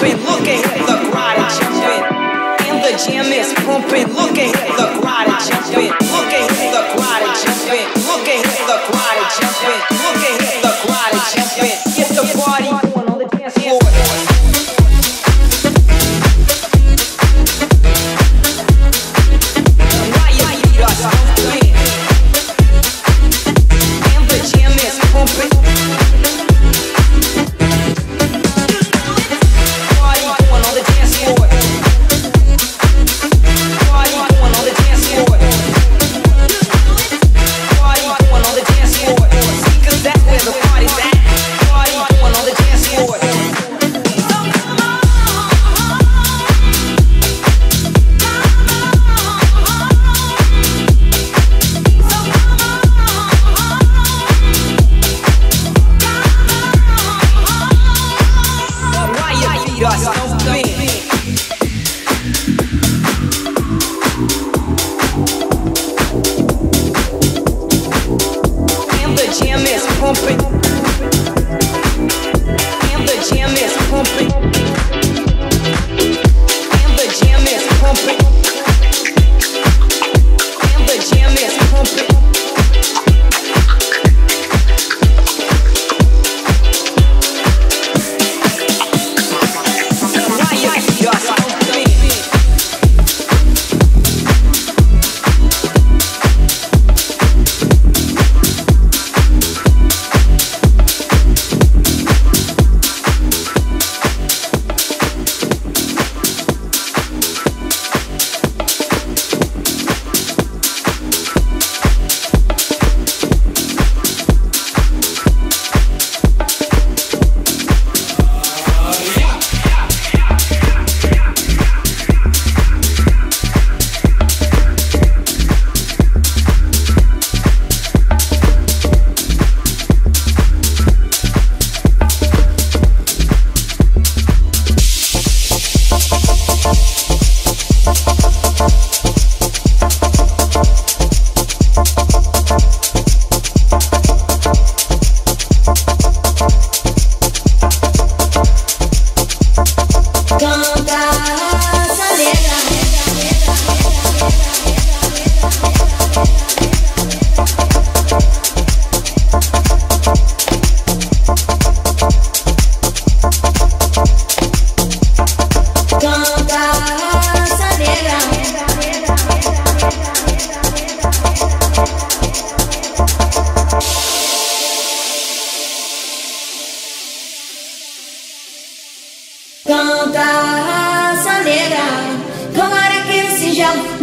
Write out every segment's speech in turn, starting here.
pumping, at the grotty jumping. And the jam is pumping, at the grotty jumping. at the grotty jumping. at the grotty jumping. Looking.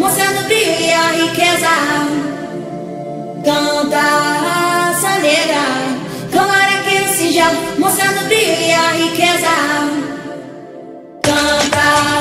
mostrando brilho e a riqueza. Canta a saneira, câmara que o singelo, mostrando brilho e a riqueza. Canta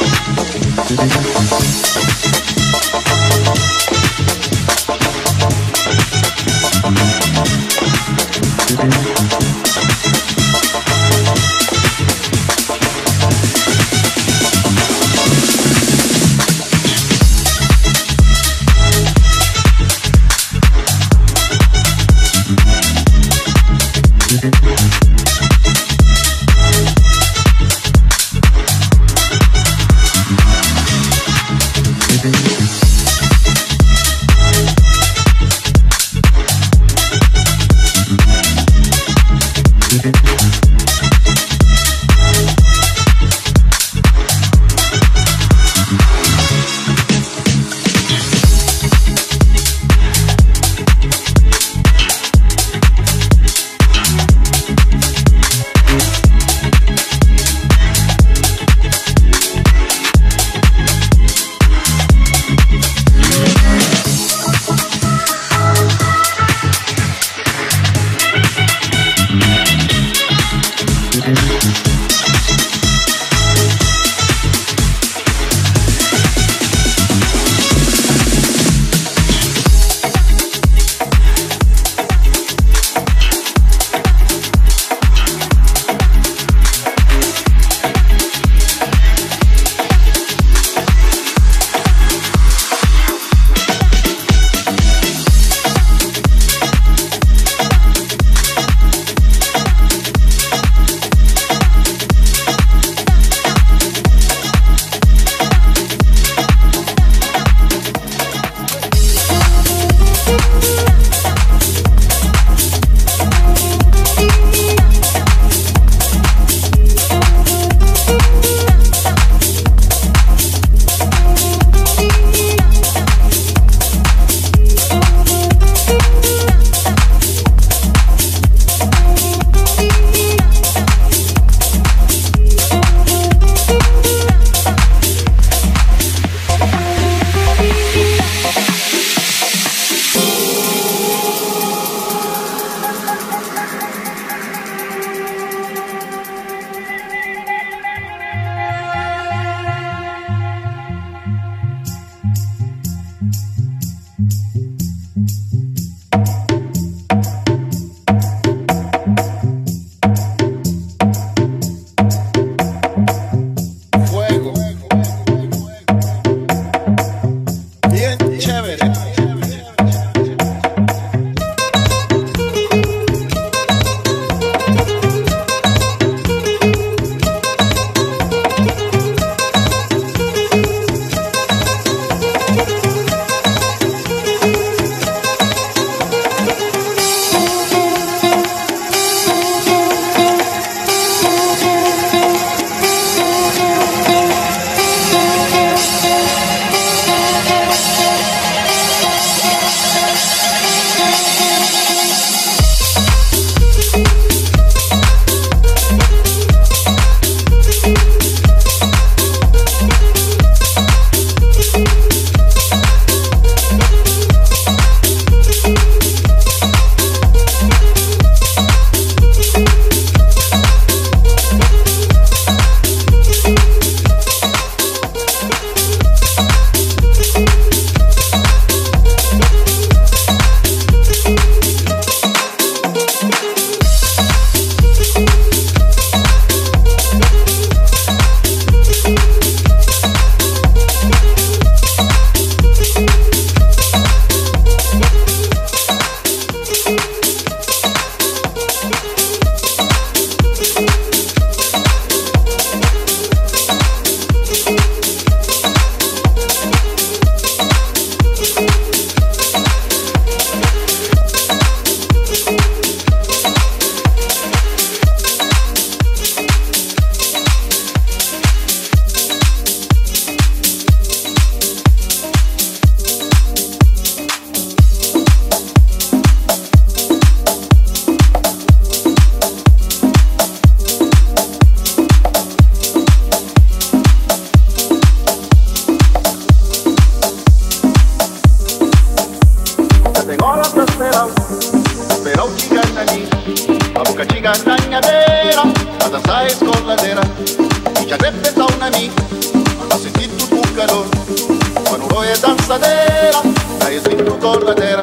Danzadeira, hai spinto con la terra.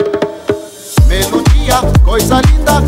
Melodia, coisa linda,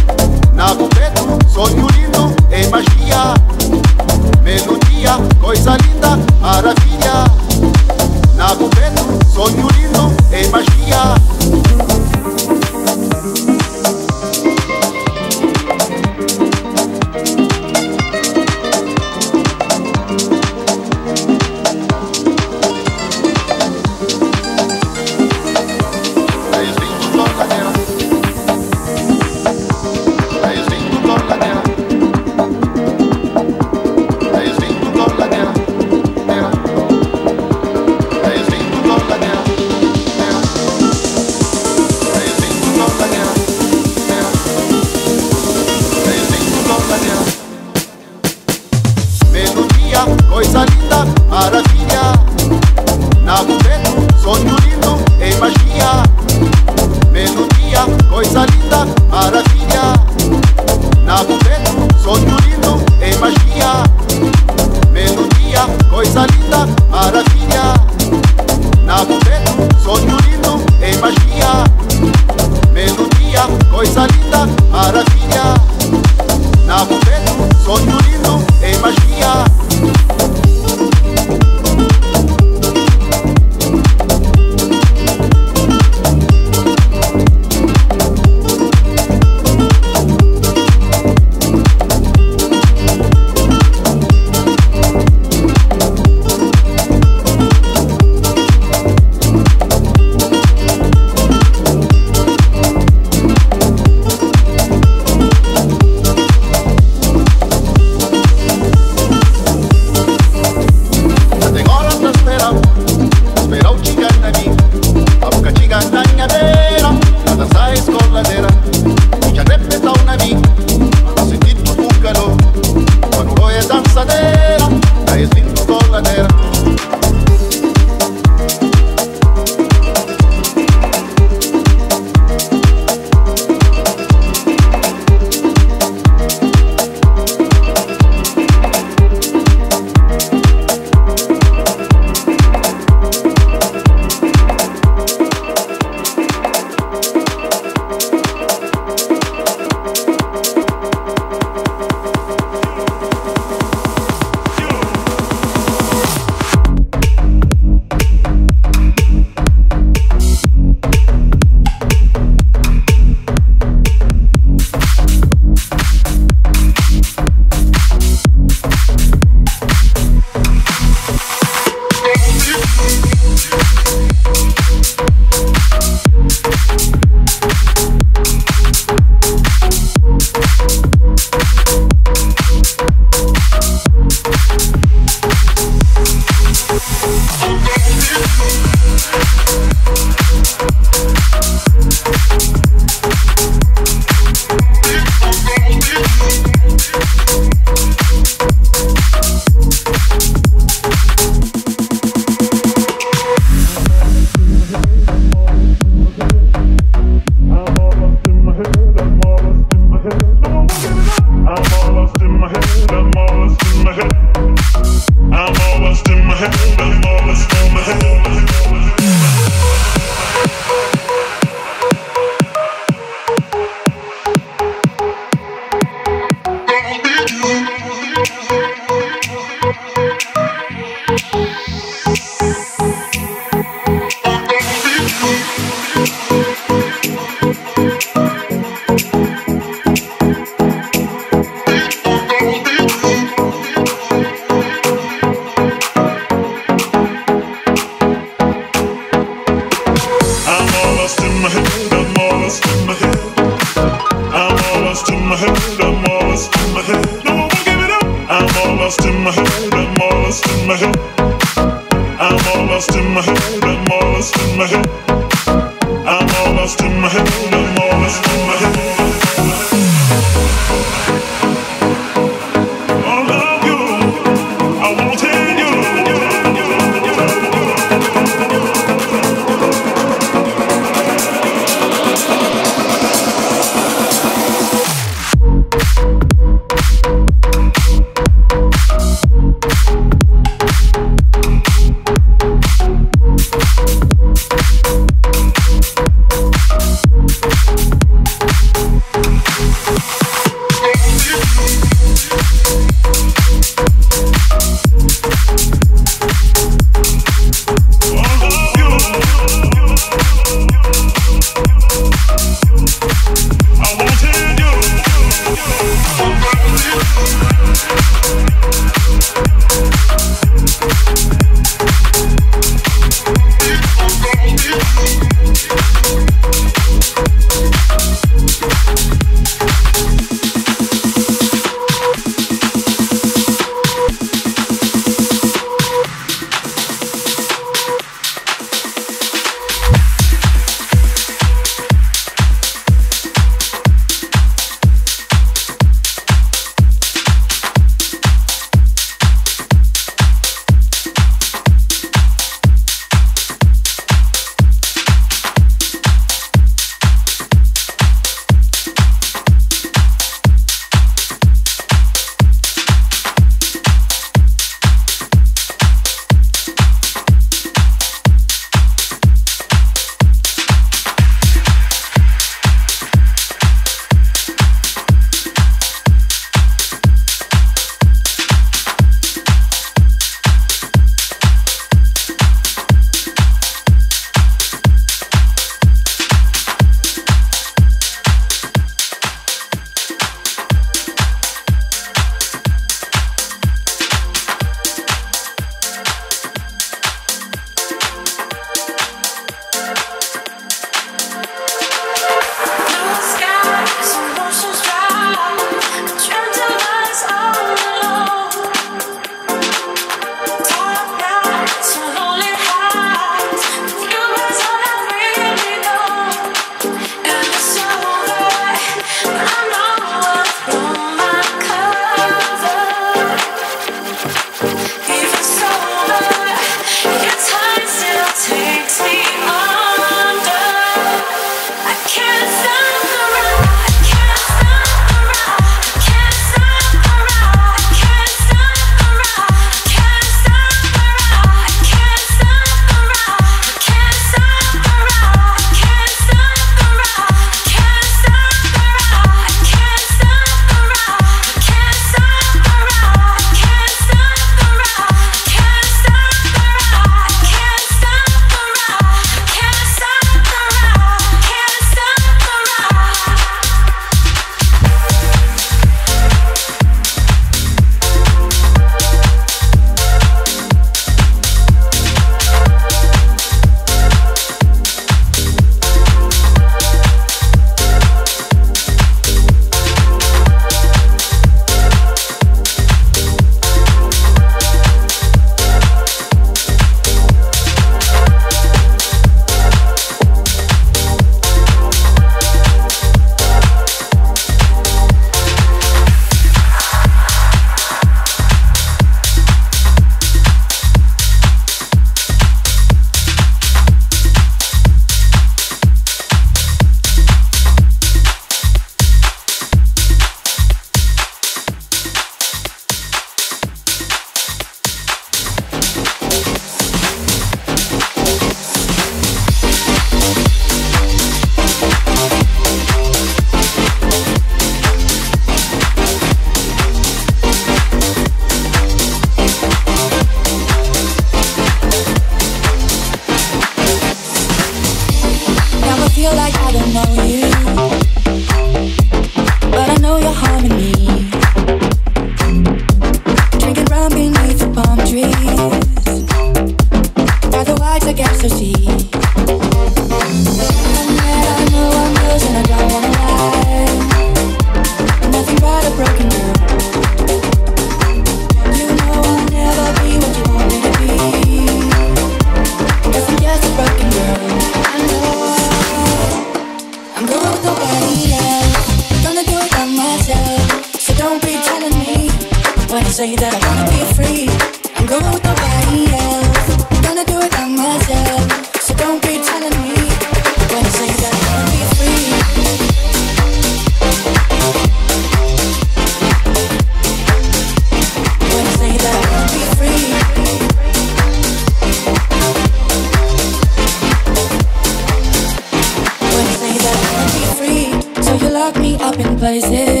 up in places.